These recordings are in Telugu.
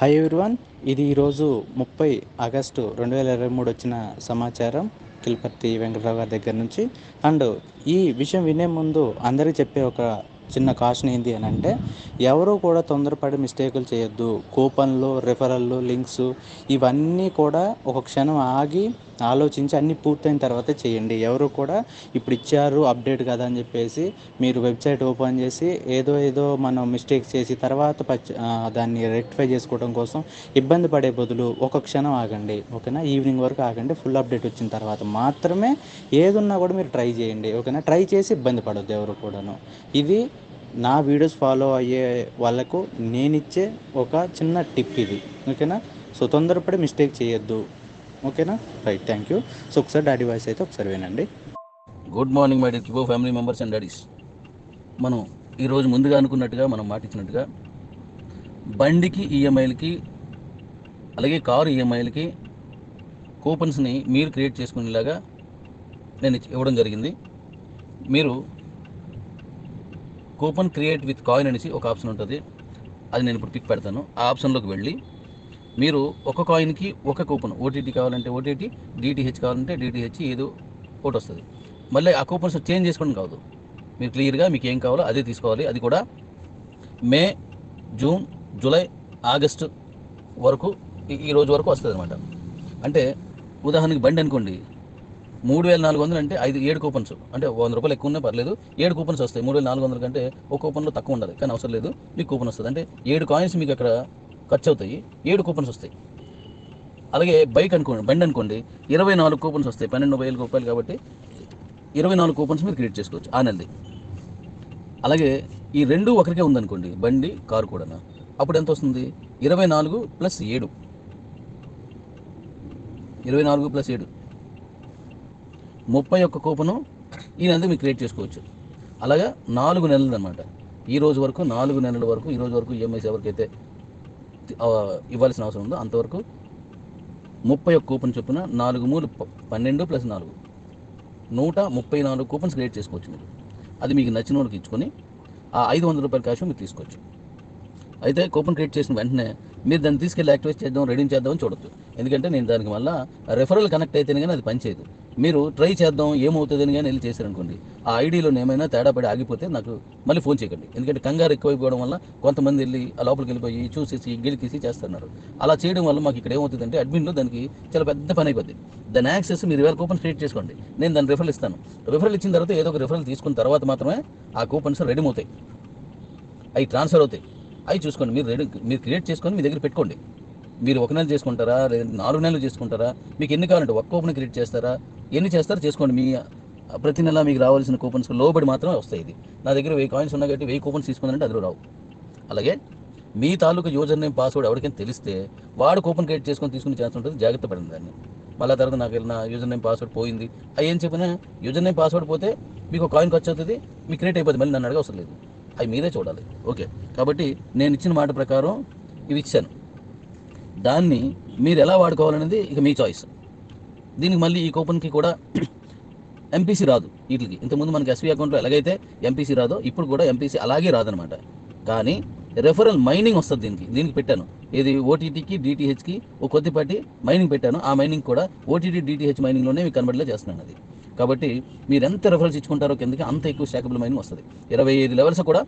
హాయ్ ఎవ్రీవన్ ఇది ఈరోజు ముప్పై ఆగస్టు రెండు వేల ఇరవై మూడు వచ్చిన సమాచారం. కిల్పర్తి వెంకటరావు గారి దగ్గర నుంచి. అండ్ ఈ విషయం వినే ముందు అందరికీ చెప్పే ఒక చిన్న కాషన్ ఏంటి అని అంటే ఎవరు కూడా తొందరపడి మిస్టేకులు చేయొద్దు. కూపన్లు రిఫరల్లు లింక్స్ ఇవన్నీ కూడా ఒక క్షణం ఆగి ఆలోచించి అన్నీ పూర్తయిన తర్వాత చేయండి. ఎవరు కూడా ఇప్పుడు ఇచ్చారు అప్డేట్ కదా అని చెప్పేసి మీరు వెబ్సైట్ ఓపెన్ చేసి ఏదో ఏదో మనం మిస్టేక్స్ చేసి తర్వాత దాన్ని రెక్టిఫై చేసుకోవడం కోసం ఇబ్బంది పడే బదులు ఒక క్షణం ఆగండి. ఓకేనా? ఈవినింగ్ వరకు ఆగండి. ఫుల్ అప్డేట్ వచ్చిన తర్వాత మాత్రమే ఏదున్నా కూడా మీరు ట్రై చేయండి. ఓకేనా? ట్రై చేసి ఇబ్బంది పడద్దు ఎవరు కూడాను. ఇది నా వీడియోస్ ఫాలో అయ్యే వాళ్ళకు నేనిచ్చే ఒక చిన్న టిప్ ఇది. ఓకేనా? సో తొందరపడి మిస్టేక్ చేయొద్దు. ఓకేనా? రైట్ థ్యాంక్ యూ సో ఒకసారి డాడీ వాయిస్ అయితే ఒకసారి వినండి. గుడ్ మార్నింగ్ మై డియర్ కిబో ఫ్యామిలీ మెంబర్స్ అండ్ డాడీస్ మనం ఈరోజు ముందుగా అనుకున్నట్టుగా మనం మాటిచ్చినట్టుగా బండికి ఈఎంఐలకి అలాగే కారు ఈఎంఐలకి కూపన్స్ని మీరు క్రియేట్ చేసుకునేలాగా నేను ఇవ్వడం జరిగింది. మీరు కూపన్ క్రియేట్ విత్ కాయిన్ అనేసి ఒక ఆప్షన్ ఉంటుంది. అది నేను ఇప్పుడు పిక్ పెడతాను. ఆ ఆప్షన్లోకి వెళ్ళి మీరు ఒక కాయిన్కి ఒక కూపన్ ఓటీటీ కావాలంటే ఓటీటీ డిటిహెచ్ కావాలంటే డిటిహెచ్ ఏదో ఒకటి వస్తుంది. మళ్ళీ ఆ కూపన్స్ చేంజ్ చేసుకోవడం కాదు. మీరు క్లియర్గా మీకు ఏం కావాలో అదే తీసుకోవాలి. అది కూడా మే జూన్ జూలై ఆగస్టు వరకు ఈ- ఈ రోజు వరకు వస్తుంది అనమాట అంటే ఉదాహరణకి బండి అనుకోండి మూడు వేల నాలుగు వందలు అంటే ఐదు ఏడు కూపన్స్ అంటే వంద రూపాయలు ఎక్కువ ఉన్నా పర్లేదు ఏడు కూపన్స్ వస్తాయి. మూడు వేల నాలుగు వందల కంటే ఒక కూపన్లో తక్కువ ఉండదు కానీ అవసరం లేదు మీకు కూపన్ వస్తుంది. అంటే ఏడు కాయిన్స్ మీకు అక్కడ ఖర్చు అవుతాయి ఏడు కూపన్స్ వస్తాయి. అలాగే బైక్ అనుకోండి బండి అనుకోండి ఇరవై నాలుగు కూపన్స్ వస్తాయి. పన్నెండు వేల రూపాయలు కాబట్టి ఇరవై నాలుగు కూపన్స్ మీరు క్రియేట్ చేసుకోవచ్చు ఆ నెలది. అలాగే ఈ రెండు ఒకరికే ఉందనుకోండి బండి కారు కూడా అప్పుడు ఎంత వస్తుంది? ఇరవై నాలుగు ప్లస్ ఏడు. ఇరవై నాలుగు ప్లస్ ఏడు. ముప్పై ఒక్క కూపను ఈ నెలది మీరు క్రియేట్ చేసుకోవచ్చు. అలాగా నాలుగు నెలలు అనమాట ఈ రోజు వరకు నాలుగు నెలల వరకు ఈ రోజు వరకు ఈఎంఐస్ ఎవరికైతే ఇవ్వాల్సిన అవసరం ఉందో అంతవరకు ముప్పై ఒక్క కూపన్ చొప్పున నాలుగు మూడు పన్నెండు ప్లస్ నాలుగు. నూట ముప్పై నాలుగు కూపన్స్ క్రియేట్ చేసుకోవచ్చు మీరు. అది మీకు నచ్చిన వాళ్ళకి ఇచ్చుకొని ఆ ఐదు వందల రూపాయల క్యాష్ మీరు తీసుకోవచ్చు. అయితే కూపన్ క్రియేట్ చేసిన వెంటనే మీరు దాన్ని తీసుకెళ్ళి యాక్టివేట్ చేద్దాం రెడీ చేద్దామని చూడొచ్చు ఎందుకంటే నేను దానికి వల్ల రెఫరల్ కనెక్ట్ అయితేనే కానీ అది పనిచేయదు మీరు ట్రై చేద్దాం ఏమవుతుందని కానీ వెళ్ళి చేశారనుకోండి ఆ ఐడిలో ఏమైనా తేడా పడి ఆగిపోతే నాకు మళ్ళీ ఫోన్ చేయకండి. ఎందుకంటే కంగారు ఎక్కువైపోవడం వల్ల కొంతమంది వెళ్ళి ఆ లోపలికి వెళ్ళిపోయి చూసేసి గిలికేసి చేస్తున్నారు. అలా చేయడం వల్ల మాకు ఇక్కడ ఏమవుతుందంటే అడ్మిన్లో దానికి చాలా పెద్ద పని అయిపోద్ది. దాని యాక్సెస్ మీరు వేరే కూపన్స్ క్రియేట్ చేసుకోండి. నేను దాన్ని రిఫరల్ ఇస్తాను. రిఫరల్ ఇచ్చిన తర్వాత ఏదో ఒక రిఫరల్ తీసుకున్న తర్వాత మాత్రమే ఆ కూపన్స్ రెడీ అవుతాయి. అవి ట్రాన్స్ఫర్ అవుతాయి. అవి చూసుకోండి. మీరు రెడీ మీరు క్రియేట్ చేసుకొని మీ దగ్గర పెట్టుకోండి. మీరు ఒక నెల చేసుకుంటారా? లేదా నాలుగు నెలలు చేసుకుంటారా? మీకు ఎన్ని కావాలంటే ఒక్క కూపన్ క్రియేట్ చేస్తారా? ఎన్ని చేస్తారో చేసుకోండి. మీ ప్రతి నెల మీకు రావాల్సిన కూపన్స్ లోబడి మాత్రమే వస్తాయి ఇది. నా దగ్గర వెయ్యి కాయిన్స్ ఉన్నాయి కాబట్టి వెయ్యి కూపన్స్ తీసుకుందంటే అందులో రావు. అలాగే మీ తాలూకు యూజర్ నేమ్ పాస్వర్డ్ ఎవరికైనా తెలిస్తే వాడు కూపన్ క్రియేట్ చేసుకొని తీసుకుని ఛాన్స్ ఉంటుంది. జాగ్రత్త పడింది దాన్ని. మళ్ళీ తర్వాత నాకు నా యూజర్ నేమ్ పాస్వర్డ్ పోయింది. అవి ఏం చెప్పినా యూజర్ నేమ్ పాస్వర్డ్ పోతే మీకు కాయిన్ ఖర్చు అవుతుంది. మీకు క్రియేట్ అయిపోతుంది. మళ్ళీ నన్ను అడగ అవసరం లేదు. అవి మీరే చూడాలి. ఓకే. కాబట్టి నేను ఇచ్చిన మాట ప్రకారం ఇవి ఇచ్చాను. దాన్ని మీరు ఎలా వాడుకోవాలనేది ఇక మీ చాయిస్ దీనికి మళ్ళీ ఈ కూపన్కి కూడా ఎంపీసీ రాదు వీటికి. ఇంతకుముందు మనకి ఎస్బీ అకౌంట్లో ఎలాగైతే ఎంపీసీ రాదో ఇప్పుడు కూడా ఎంపీసీ అలాగే రాదనమాట. కానీ రెఫరల్ మైనింగ్ వస్తుంది దీనికి. దీనికి పెట్టాను. ఇది ఓటీటీకి డిటిహెచ్కి ఒక కొద్దిపాటి మైనింగ్ పెట్టాను. ఆ మైనింగ్ కూడా ఓటీటీ డిటిహెచ్ మైనింగ్లోనే మీకు కనబడలే చేస్తున్నాను అది. కాబట్టి మీరు ఎంత రెఫరల్స్ ఇచ్చుకుంటారో కిందకి అంత ఎక్కువ స్టాకబుల్ మైనింగ్ వస్తుంది. ఇరవై ఐదు లెవెల్స్ కూడా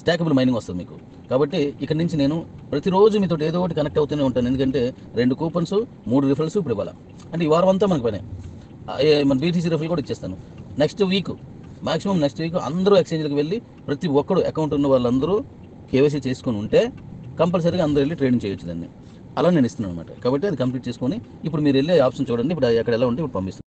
స్టాకబుల్ మైనింగ్ వస్తుంది మీకు. కాబట్టి ఇక్కడ నుంచి నేను ప్రతిరోజు మీతో ఏదో ఒకటి కనెక్ట్ అవుతూనే ఉంటాను. ఎందుకంటే రెండు కూపన్స్ మూడు రిఫరల్స్ ఇప్పుడు ఇవ్వాలి. అంటే ఈ వారం అంతా మనకి పనే. మన బీటీసీ రిఫరల్ కూడా ఇచ్చేస్తాను. Next week maximum next week అందరూ ఎక్స్చేంజ్కి వెళ్ళి ప్రతి ఒక్కడు అకౌంట్ ఉన్న వాళ్ళందరూ కేవైసీ చేసుకొని ఉంటే కంపల్సరీగా అందరూ వెళ్ళి ట్రేడింగ్ చేయొచ్చు దాన్ని. అలా నేను ఇస్తున్నాను అనమాట కాబట్టి అది కంప్లీట్ చేసుకొని ఇప్పుడు మీరు వెళ్ళే ఆప్షన్ చూడండి. ఇప్పుడు అక్కడ ఎలా ఉంటే ఇప్పుడు పంపిస్తాను.